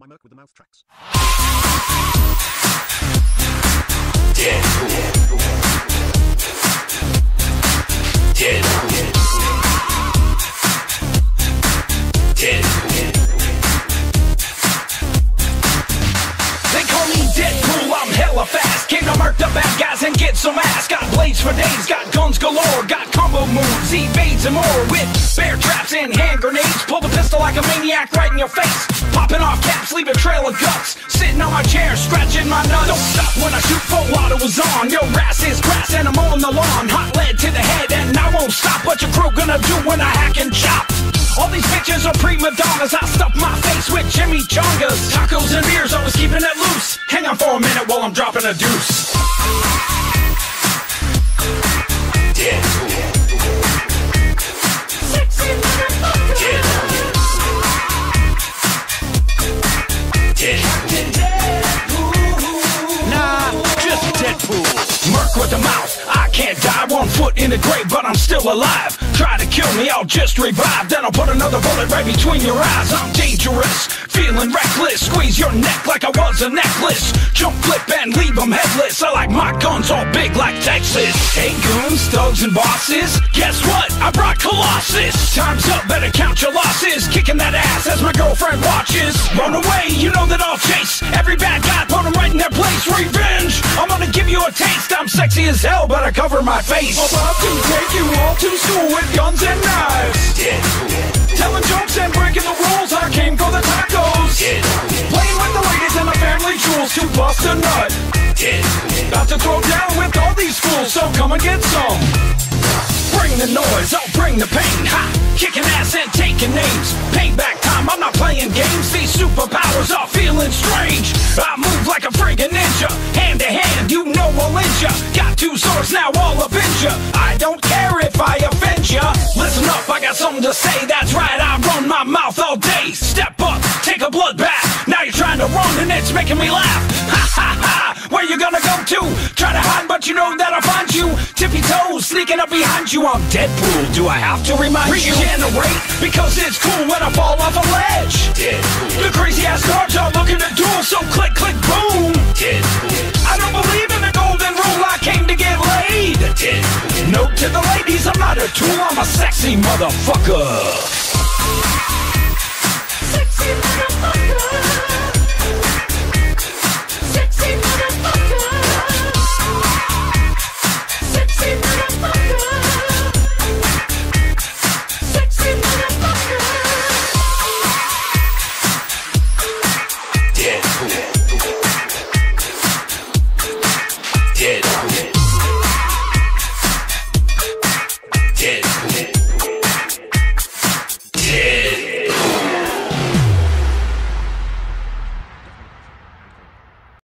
My Merc with the mouth tracks. They call me Deadpool, I'm hella fast. Came to murk the bad guys and get some ass. Got blades for days, got guns galore, combo moves, and more. With bear traps and hand grenades, pull the pistol like a maniac right in your face. Popping off caps, leave a trail of guts. Sitting on my chair, scratching my nuts. Don't stop when I shoot full auto was on. Your ass is grass and I'm on the lawn. Hot lead to the head and I won't stop. What your crew gonna do when I hack and chop? All these bitches are prima donnas. I stuff my face with chimichangas. Tacos and beers, always keeping it loose. Hang on for a minute while I'm dropping a deuce. Foot in the grave, but I'm still alive. Try to kill me, I'll just revive. Then I'll put another bullet right between your eyes. I'm dangerous, feeling reckless. Squeeze your neck like I was a necklace. Jump, flip, and leave them headless. I like my guns all big like Texas. Hey, goons, thugs, and bosses. Guess what? I brought Colossus. Time's up, better count a taste. I'm sexy as hell, but I cover my face. About to take you all to school with guns and knives. Deadpool. Telling jokes and breaking the rules. I came for the tacos. Playing with the ladies and the family jewels to bust a nut. About to throw down with all these fools, so come and get some. Bring the noise, I'll bring the pain. Ha! Kicking ass and taking names. Payback time, I'm not playing games. These superpowers are feeling strange. I move like a friggin' ninja. Hand, swords, now I'll avenge ya. I don't care if I offend ya. Listen up, I got something to say. That's right, I run my mouth all day. Step up, take a bloodbath. Now you're trying to run and it's making me laugh. Ha ha ha! Where you gonna go to? Try to hide, but you know that I'll find you. Tippy toes, sneaking up behind you. I'm Deadpool. Do I have to remind you? Regenerate, because it's cool when I fall off a ledge. A. Sexy motherfucker.